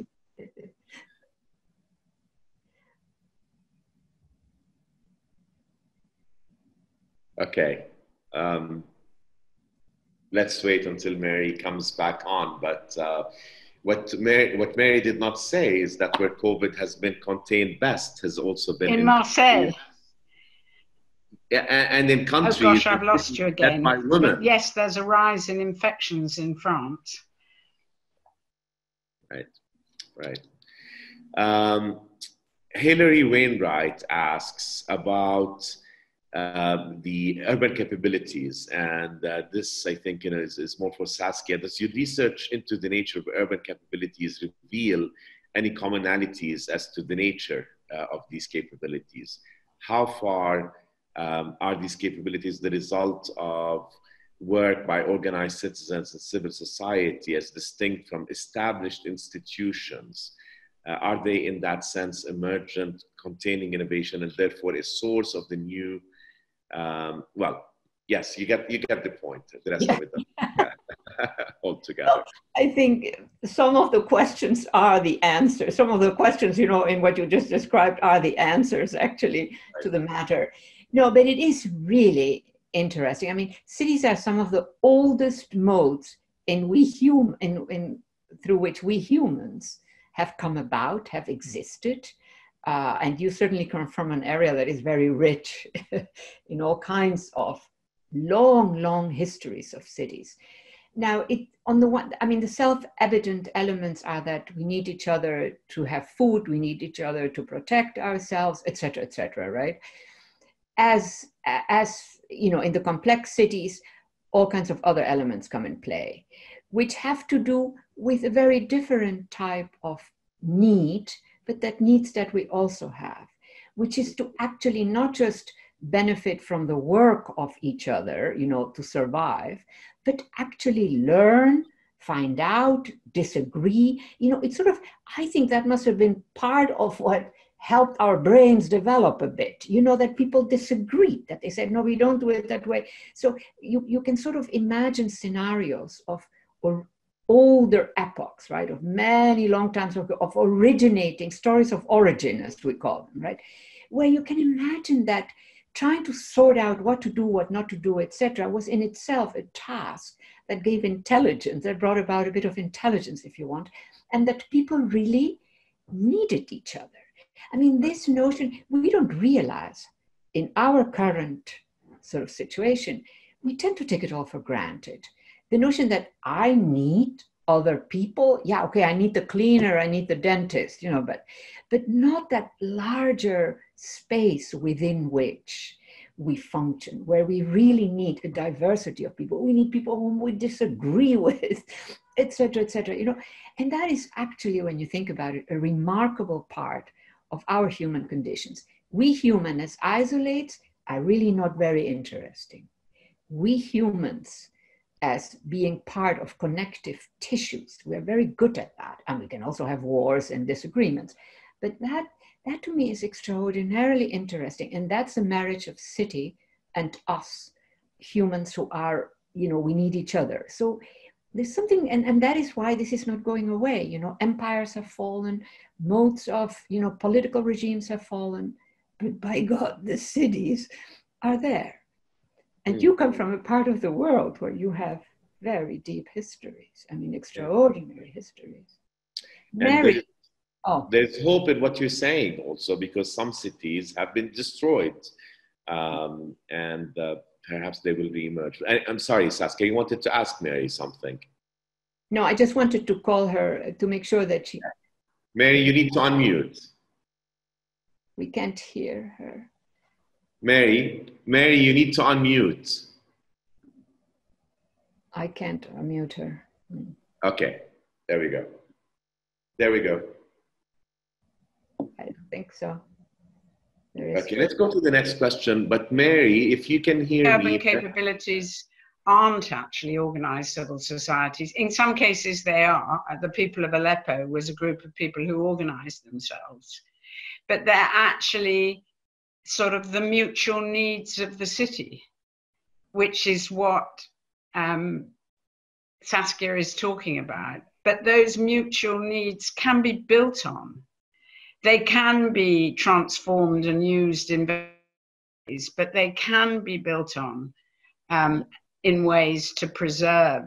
Okay. Um, let's wait until Mary comes back on. But uh, what Mary, what Mary did not say is that where COVID has been contained best has also been in, in Marseille. Yeah, and, in countries. Oh gosh, I've lost you again. By women. Yes, there's a rise in infections in France. Right, right. Um, Hilary Wainwright asks about um, the urban capabilities. And uh, this, I think, you know, is, is more for Saskia. Does your research into the nature of urban capabilities reveal any commonalities as to the nature uh, of these capabilities? How far um, are these capabilities the result of work by organized citizens and civil society as distinct from established institutions? Uh, are they in that sense emergent, containing innovation, and therefore a source of the new um, well, yes, you get you get the point. The rest yeah. of it altogether. Well, I think some of the questions are the answers. Some of the questions, you know, in what you just described, are the answers actually right. to the matter. No, but it is really interesting. I mean, cities are some of the oldest modes in we hum in, in through which we humans have come about, have existed. Uh, and you certainly come from an area that is very rich in all kinds of long, long histories of cities. Now, it on the one, I mean, the self-evident elements are that we need each other to have food, we need each other to protect ourselves, etc., etc. right? As as you know, in the complex cities, all kinds of other elements come in play, which have to do with a very different type of need but that needs that we also have, which is to actually not just benefit from the work of each other, you know, to survive, but actually learn, find out, disagree. You know, it's sort of, I think that must have been part of what helped our brains develop a bit you know that people disagree that they said no we don't do it that way so you, you can sort of imagine scenarios of or older epochs, right, of many long times of, of originating stories of origin, as we call them, right, where you can imagine that trying to sort out what to do, what not to do, etc., was in itself a task that gave intelligence, that brought about a bit of intelligence, if you want, and that people really needed each other. I mean, this notion, we don't realize in our current sort of situation, we tend to take it all for granted the notion that I need other people, yeah, okay, I need the cleaner, I need the dentist, you know, but but not that larger space within which we function, where we really need a diversity of people. We need people whom we disagree with, etc., etc. You know, and that is actually, when you think about it, a remarkable part of our human conditions. We human as isolates are really not very interesting. We humans as being part of connective tissues. We're very good at that. And we can also have wars and disagreements. But that, that to me is extraordinarily interesting. And that's a marriage of city and us, humans who are, you know, we need each other. So there's something, and, and that is why this is not going away. You know, empires have fallen, modes of, you know, political regimes have fallen, but by God, the cities are there. And you come from a part of the world where you have very deep histories. I mean, extraordinary histories. Mary, oh. there's hope in what you're saying also because some cities have been destroyed um, and uh, perhaps they will reemerge. I, I'm sorry, Saskia, you wanted to ask Mary something. No, I just wanted to call her to make sure that she. Mary, you need to unmute. We can't hear her. Mary, Mary, you need to unmute. I can't unmute her. Okay, there we go. There we go. I don't think so. Okay, let's go to the next question. But Mary, if you can hear Urban me. capabilities aren't actually organized civil societies. In some cases, they are. The people of Aleppo was a group of people who organized themselves. But they're actually sort of the mutual needs of the city, which is what um, Saskia is talking about. But those mutual needs can be built on. They can be transformed and used in ways, but they can be built on um, in ways to preserve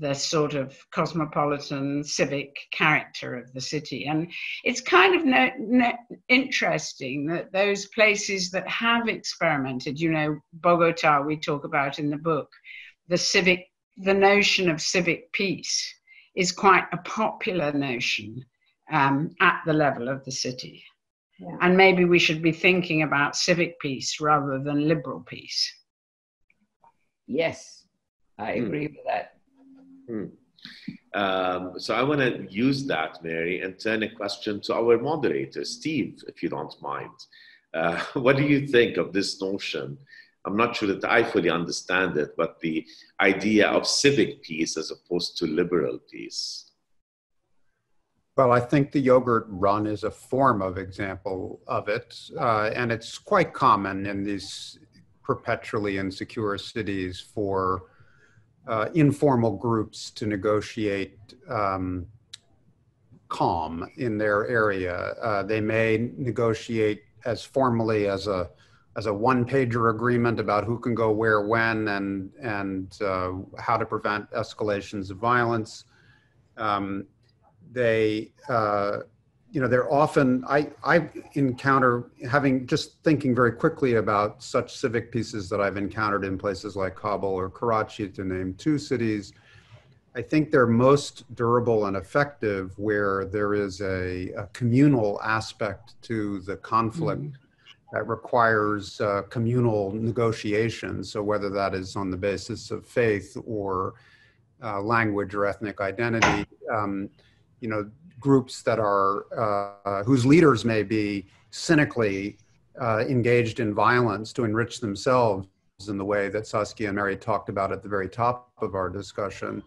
the sort of cosmopolitan civic character of the city. And it's kind of no, no, interesting that those places that have experimented, you know, Bogota, we talk about in the book, the civic, the notion of civic peace is quite a popular notion um, at the level of the city. Yeah. And maybe we should be thinking about civic peace rather than liberal peace. Yes, I hmm. agree mm. with that. Hmm. Um, so I want to use that, Mary, and turn a question to our moderator, Steve, if you don't mind. Uh, what do you think of this notion? I'm not sure that I fully understand it, but the idea of civic peace as opposed to liberal peace. Well, I think the yogurt run is a form of example of it, uh, and it's quite common in these perpetually insecure cities for uh, informal groups to negotiate um, calm in their area. Uh, they may negotiate as formally as a as a one pager agreement about who can go where when and and uh, how to prevent escalations of violence. Um, they uh, you know, they're often, I, I encounter having just thinking very quickly about such civic peaces that I've encountered in places like Kabul or Karachi, to name two cities. I think they're most durable and effective where there is a, a communal aspect to the conflict mm-hmm. that requires uh, communal negotiation. So, whether that is on the basis of faith or uh, language or ethnic identity, um, you know, groups that are uh, whose leaders may be cynically uh, engaged in violence to enrich themselves in the way that Saskia and Mary talked about at the very top of our discussion.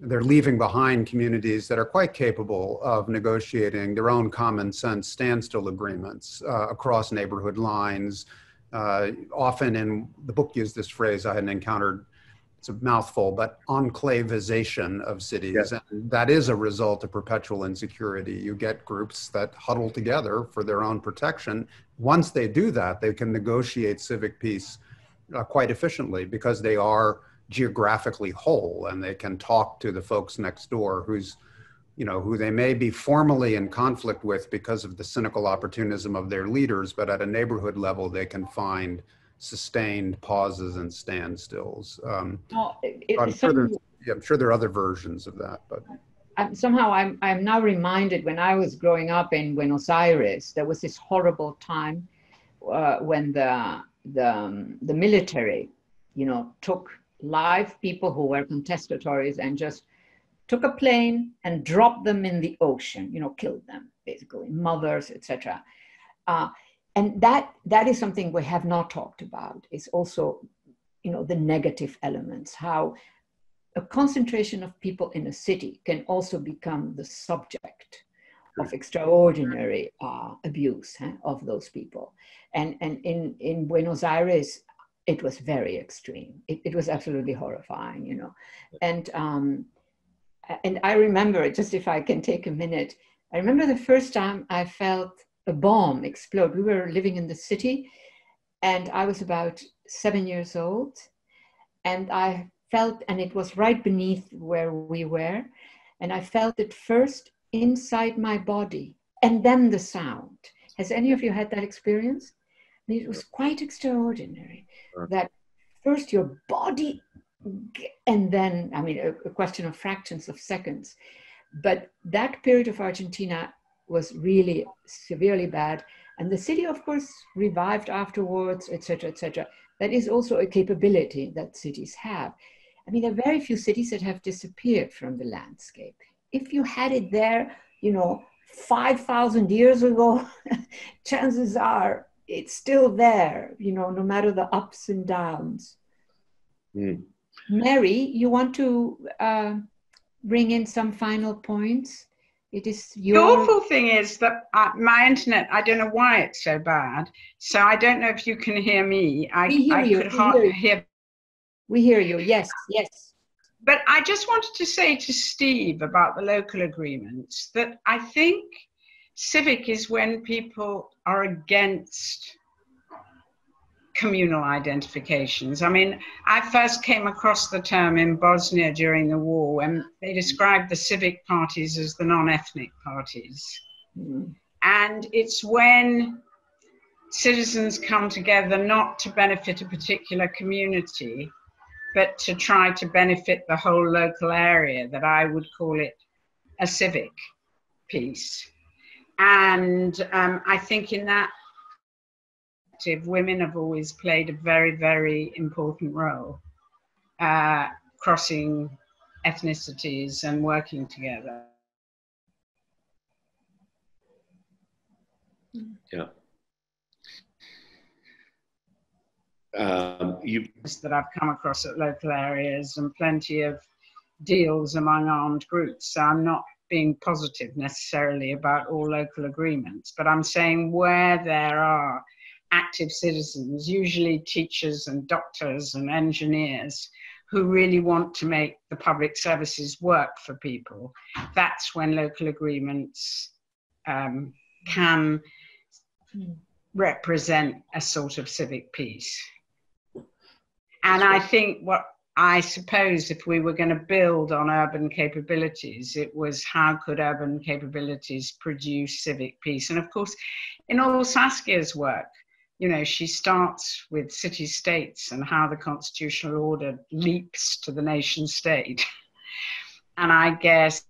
They're leaving behind communities that are quite capable of negotiating their own common sense standstill agreements uh, across neighborhood lines. Uh, often in the book used this phrase I hadn't encountered it's a mouthful, but enclavization of cities. Yes. And that is a result of perpetual insecurity. You get groups that huddle together for their own protection. Once they do that, they can negotiate civic peace uh, quite efficiently because they are geographically whole and they can talk to the folks next door who's you know who they may be formally in conflict with because of the cynical opportunism of their leaders but at a neighborhood level they can find sustained pauses and standstills. Um, it, I'm, sure there, yeah, I'm sure there are other versions of that, but somehow I'm, I'm now reminded when I was growing up in Buenos Aires, there was this horrible time uh, when the, the, um, the military, you know, took live people who were contestatories and just took a plane and dropped them in the ocean, you know, killed them, basically, mothers, etc. Uh, and that that is something we have not talked about. Is also you know the negative elements how a concentration of people in a city can also become the subject of extraordinary uh, abuse huh, of those people. And and in in buenos aires it was very extreme. It, it was absolutely horrifying you know. And um, and I remember, just if I can take a minute, I remember the first time I felt a bomb explode. We were living in the city, and I was about seven years old, and I felt, and it was right beneath where we were, and I felt it first inside my body, and then the sound. Has any of you had that experience? Mean, it was quite extraordinary. That first your body, and then, I mean, a, a question of fractions of seconds. But that period of Argentina was really severely bad. And the city, of course, revived afterwards, etc., etc. That is also a capability that cities have. I mean, there are very few cities that have disappeared from the landscape. If you had it there, you know, 5,000 years ago, chances are it's still there, you know, no matter the ups and downs. Mm. Mary, you want to uh, bring in some final points? It is your... The awful thing is that uh, my internet, I don't know why it's so bad. So I don't know if you can hear me. I, we hear I you. could we hardly hear, hear. We hear you. Yes, yes. But I just wanted to say to Steve about the local agreements that I think civic is when people are against communal identifications. I mean, I first came across the term in Bosnia during the war when they described the civic parties as the non ethnic parties. Mm. And it's when citizens come together not to benefit a particular community, but to try to benefit the whole local area that I would call it a civic peace. And um, I think in that perspective, women have always played a very, very important role, uh, crossing ethnicities and working together. Yeah. Um, you that I've come across at local areas and plenty of deals among armed groups. So I'm not being positive necessarily about all local agreements, but I'm saying where there are active citizens, usually teachers and doctors and engineers, who really want to make the public services work for people, that's when local agreements um, can represent a sort of civic peace. And I think what I suppose if we were going to build on urban capabilities, it was how could urban capabilities produce civic peace? And of course, in all Saskia's work, you know, she starts with city states and how the constitutional order leaps to the nation state. and I guess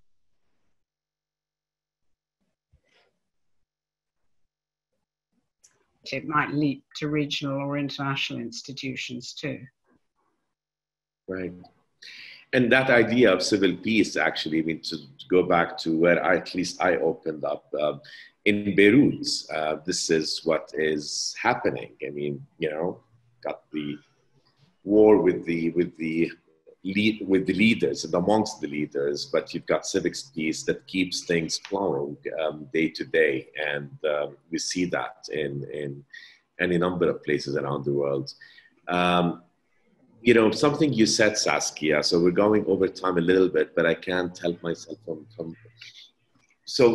it might leap to regional or international institutions too. Right. And that idea of civil peace, actually, I mean, to go back to where I, at least I opened up, um, in Beirut, uh, this is what is happening. I mean, you know, got the war with the with the lead with the leaders and amongst the leaders, but you've got civics peace that keeps things flowing um, day to day, and um, we see that in in any number of places around the world. Um, you know, something you said, Saskia. So we're going over time a little bit, but I can't help myself from from. So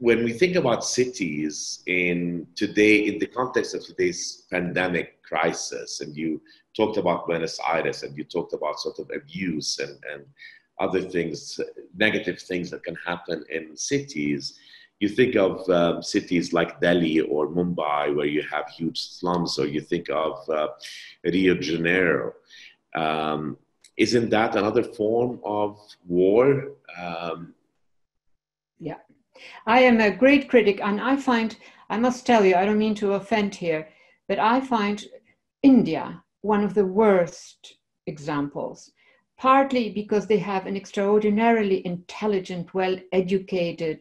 when we think about cities in today, in the context of today's pandemic crisis, and you talked about Buenos Aires and you talked about sort of abuse and, and other things, negative things that can happen in cities, you think of um, cities like Delhi or Mumbai, where you have huge slums, or you think of uh, Rio de Janeiro. Um, isn't that another form of war? Um, yeah, I am a great critic, and I find, I must tell you, I don't mean to offend here, but I find India one of the worst examples, partly because they have an extraordinarily intelligent, well educated,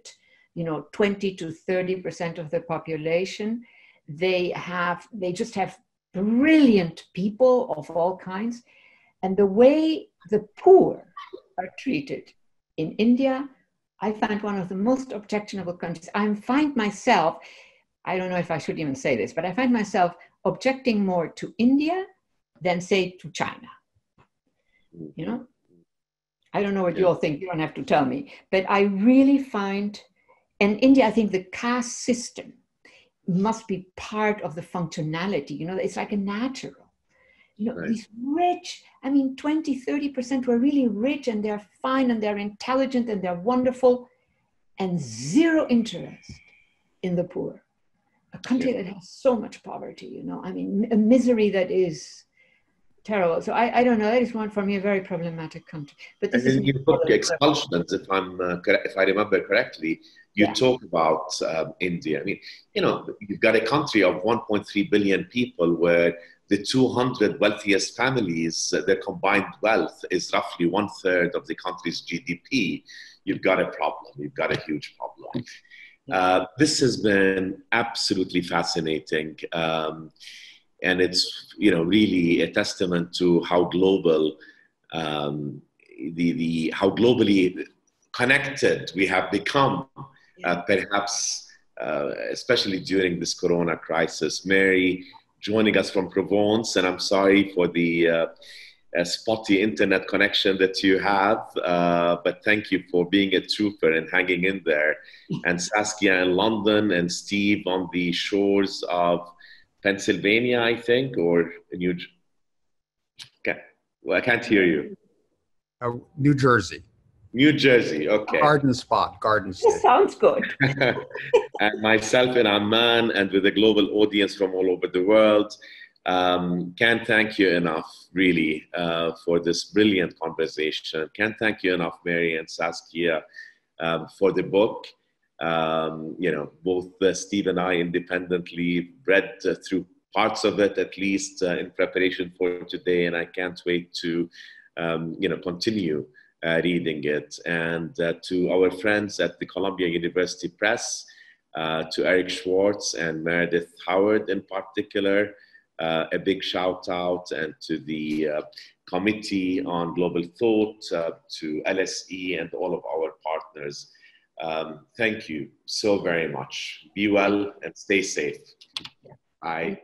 you know, 20 to 30% of the population. They have, they just have brilliant people of all kinds. And the way the poor are treated in India I find one of the most objectionable countries. I find myself, I don't know if I should even say this, but I find myself objecting more to India than, say, to China. You know? I don't know what yeah. you all think. You don't have to tell me. But I really find, and India, I think the caste system must be part of the functionality. You know, it's like a natural. You know, right. these rich, I mean, 20, 30% were really rich and they're fine and they're intelligent and they're wonderful, and zero interest in the poor. A country yeah. that has so much poverty, you know, I mean, a misery that is terrible. So I, I don't know. That is one for me a very problematic country. But this and in your book, Expulsions, if I'm uh, if I remember correctly, you yeah. talk about um, India. I mean, you know, you've got a country of 1.3 billion people where the 200 wealthiest families, uh, their combined wealth is roughly one third of the country's GDP. You've got a problem. You've got a huge problem. Uh, this has been absolutely fascinating. Um, and it's you know really a testament to how global um, the the how globally connected we have become, uh, perhaps uh, especially during this Corona crisis. Mary joining us from Provence, and I'm sorry for the uh, spotty internet connection that you have, uh, but thank you for being a trooper and hanging in there. And Saskia in London, and Steve on the shores of Pennsylvania, I think, or New. Okay. Well, I can't hear you. Uh, New Jersey. New Jersey, okay. Garden spot, garden state. This sounds good. and myself in Amman and with a global audience from all over the world. Um, can't thank you enough, really, uh, for this brilliant conversation. Can't thank you enough, Mary and Saskia, um, for the book. Um, you know, both uh, Steve and I independently read uh, through parts of it, at least uh, in preparation for today, and I can't wait to, um, you know, continue uh, reading it. And uh, to our friends at the Columbia University Press, uh, to Eric Schwartz and Meredith Howard in particular, a big shout out, and to the Committee on Global Thought, to LSE, and all of our partners. Um, thank you so very much. Be well and stay safe. Bye.